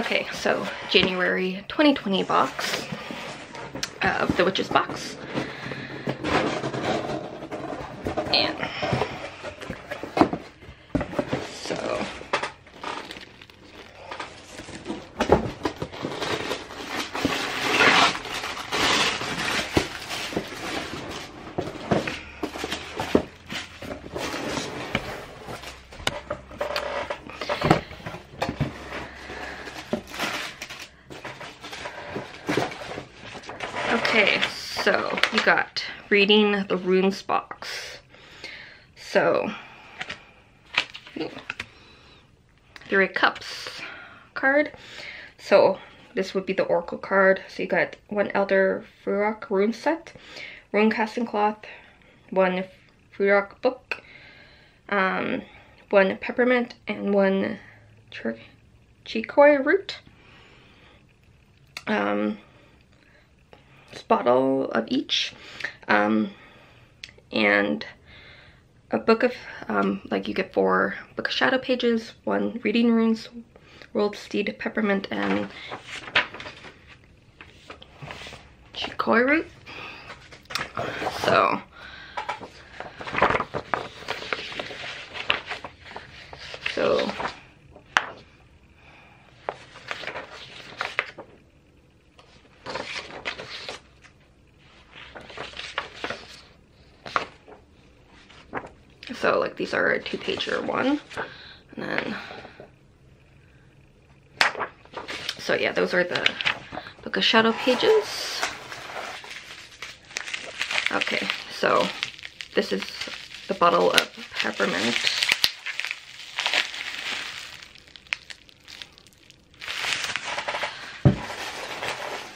Okay, so January 2020 box uh, of the Witch's box. And so Okay, so you got reading the runes box. So, three cups card. So this would be the oracle card. So you got one Elder Futhark rune set, rune casting cloth, one Futhark book, um, one peppermint, and one Chicory root. Um, bottle of each um, and a book of um, like you get four book of shadow pages one reading runes world steed peppermint and chicory root so so So like these are a two pager one. And then, so yeah, those are the Book of Shadow pages. Okay, so this is the bottle of peppermint.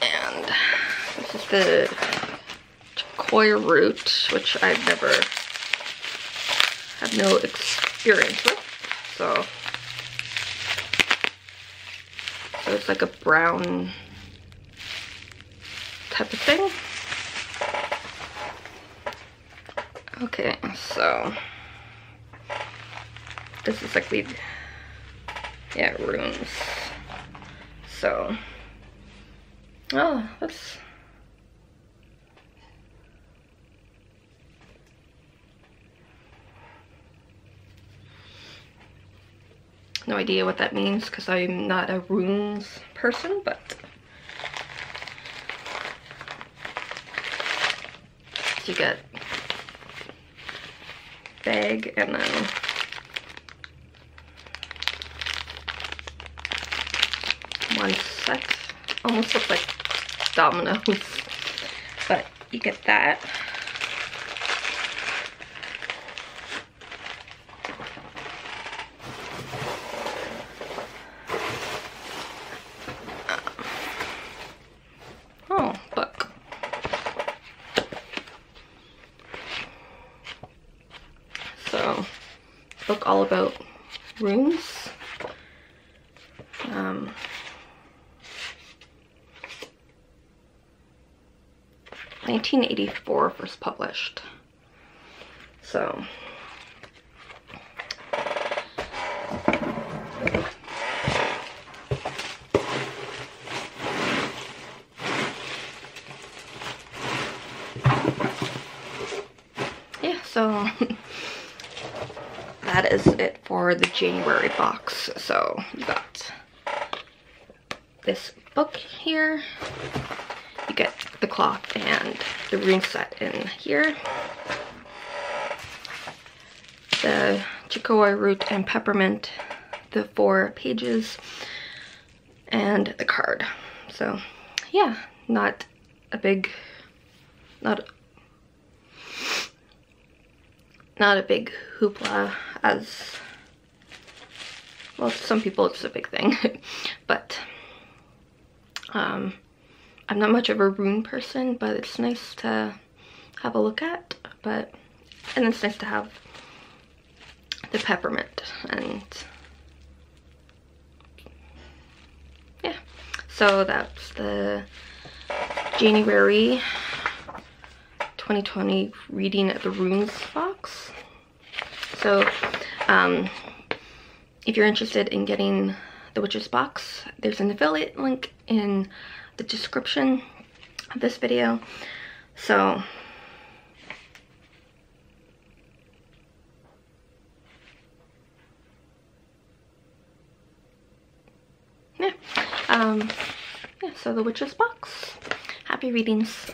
And this is the Chicory root, which I've never have no experience with. So, so it's like a brown type of thing. Okay, so this is like the yeah runes. So oh, that's no idea what that means because I'm not a runes person, but you get bag and then one set. Almost looks like dominoes, but you get that. Book all about runes. Um, Nineteen eighty four first published. So yeah, so that is it for the January box. So you got this book here. You get the cloth and the rune set in here. The chicory root and peppermint, the four pages, and the card. So yeah, not a big, not not a big hoopla as well some people it's a big thing but um i'm not much of a rune person but it's nice to have a look at but and it's nice to have the peppermint and yeah so that's the january 2020 reading at the runes box. So um, if you're interested in getting The Witch's Box. There's an affiliate link in the description of this video. So yeah. Um, yeah, so The Witch's Box. Happy readings.